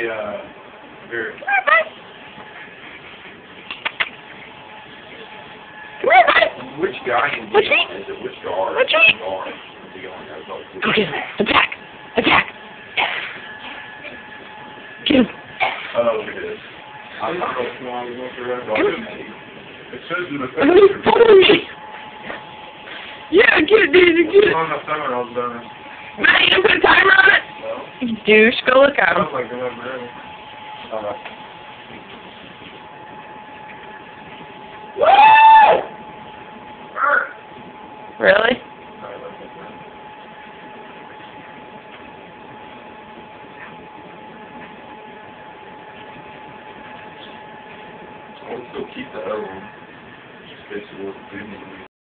Uh, here. Come here, bud. Come here, bud. Which guy in Dion is it? Which guard? He? Guard. Dion has all the- Go get him. Attack. Attack. Get him. Oh, it is. I'm not going to go through that. Come. It says in the me. Yeah, get it, dude. Get it. on the I was done. Matt, you gonna put a timer douche. Go look at him. Sounds like it never really. Woo! Really? I would still keep the other one. Just basically what the.